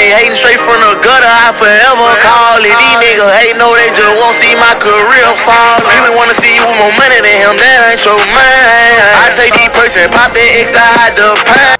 they hating straight from the gutter, I forever call it. These niggas hate, no, they just won't see my career fall. Really wanna see you with more money than him, that ain't your man. I take these perks and pop that extra out the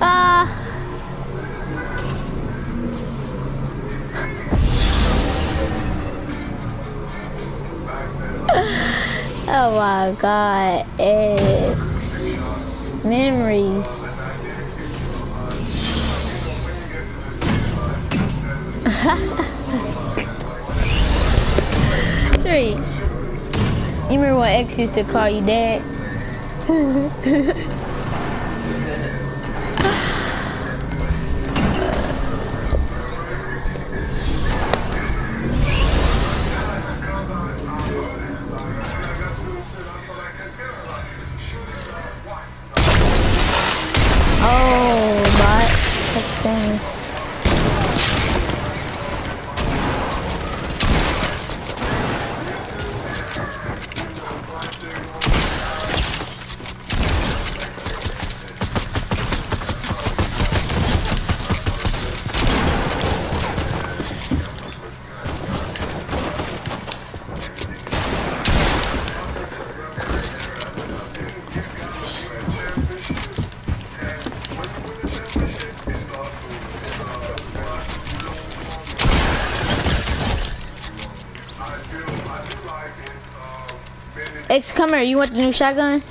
Ah. Oh my god, eh. Memories. Three. You remember when X used to call you dad? That's X, come here. You want the new shotgun?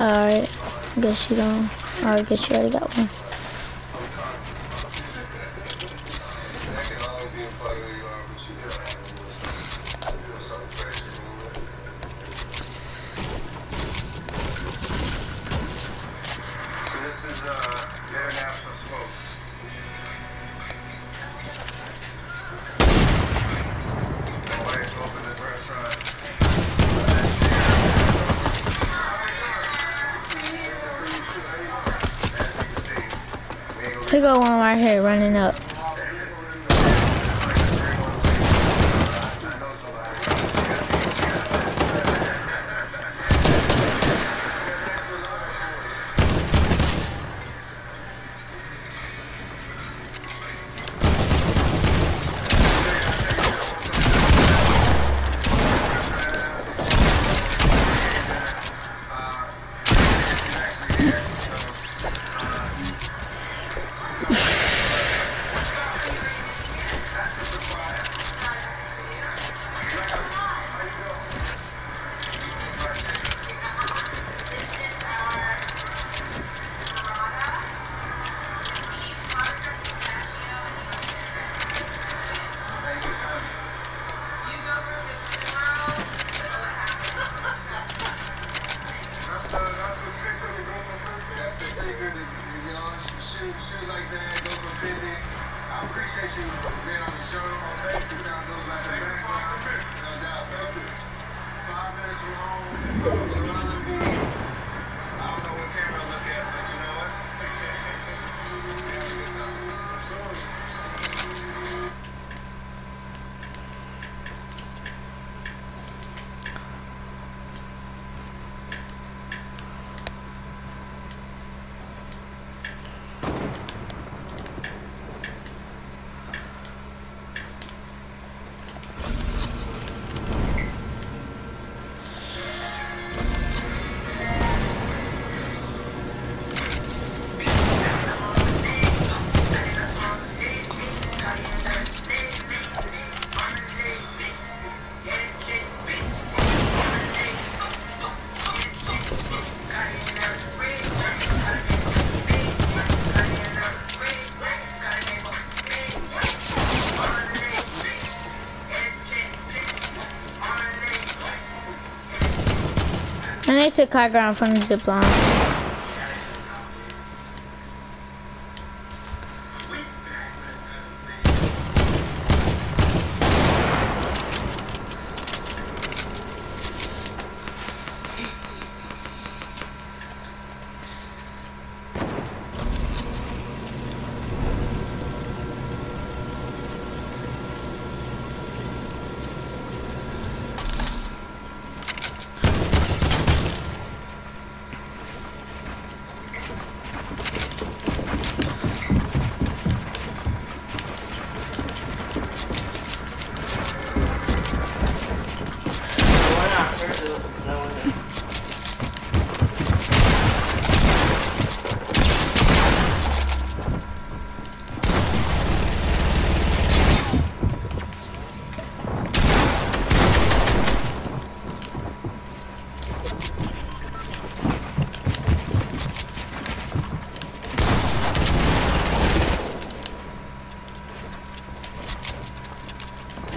Alright. I guess you don't. Alright, guess you already got one. Ain't go one right here running up. Shit, shit like that, go for 50. I appreciate you being on the show. Thank you. Sounds a little like the background. No doubt. Thank. Five minutes from home, so surrounding me. I don't know what camera to look at, but you know what? Yeah, it's something. For took high ground from the zip line. Why not further? No one.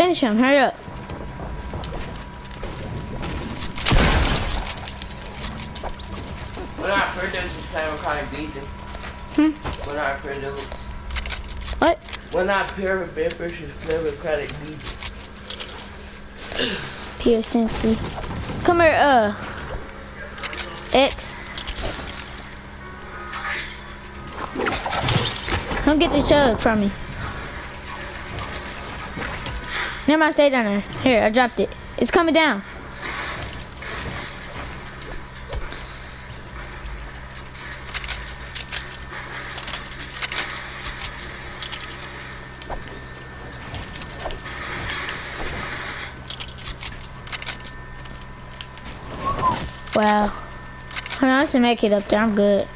Finish him, hurry up. When I produce is playing with kind of beating. Hmm? When I produce. What? When I pair with Bippers is playing with credit beating. Pierre Cincy. Come here, uh. X. Come get the chug from me. Never mind, stay down there. Here, I dropped it. It's coming down. Wow. I should make it up there. I'm good.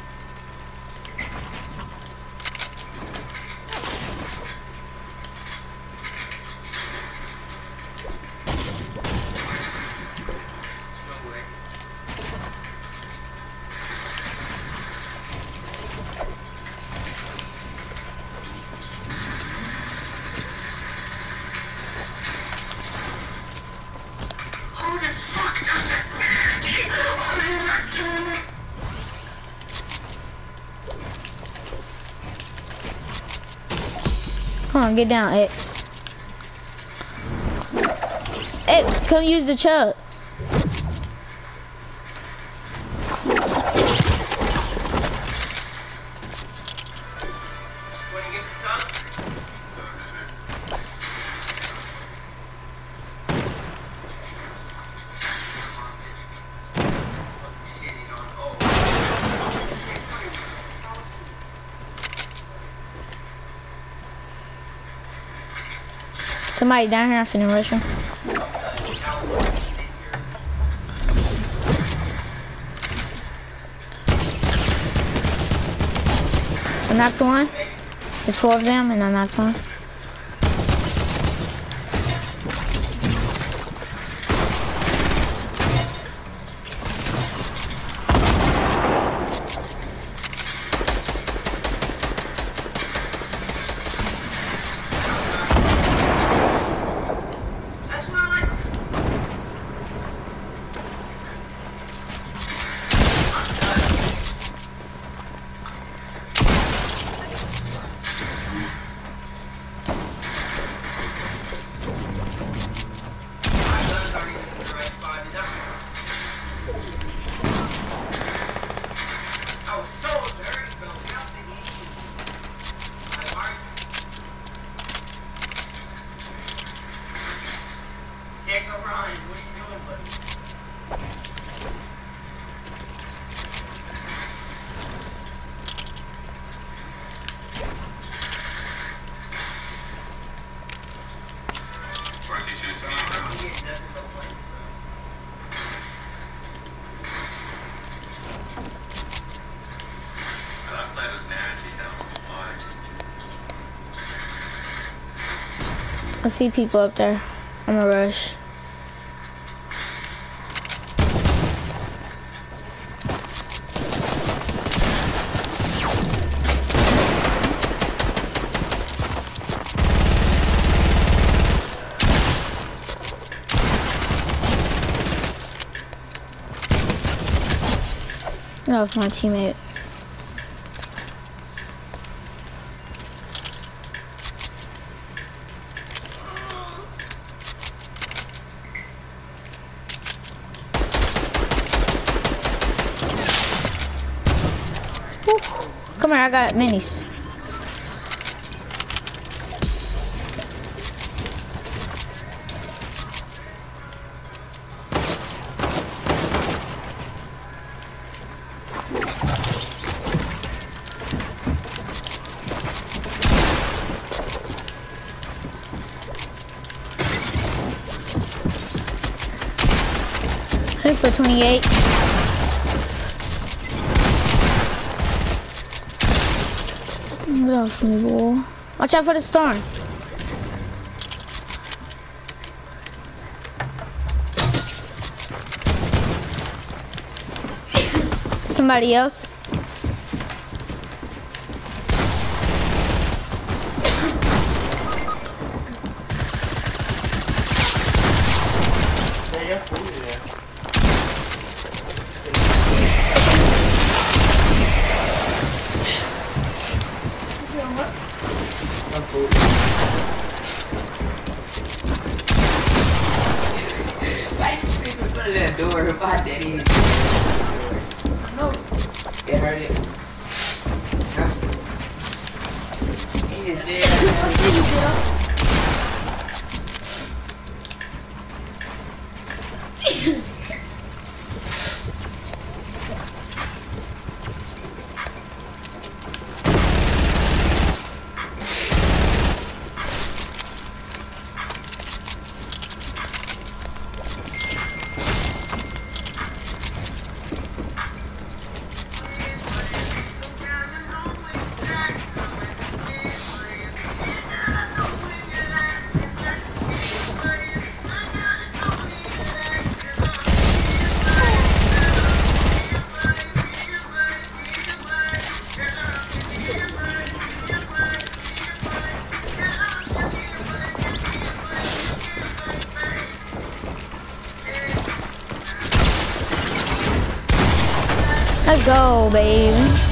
Come on, get down, X. X, come use the chug. Somebody down here, I'm finna rush him. I knocked one. There's four of them, and I knocked one. I see people up there. I'm gonna rush. That my teammate. Come here, I got minis. 28. Get off me, boy. Watch out for the storm. Somebody else? Of that door if I did it? No. It hurt it. He just said. Let's go, babe.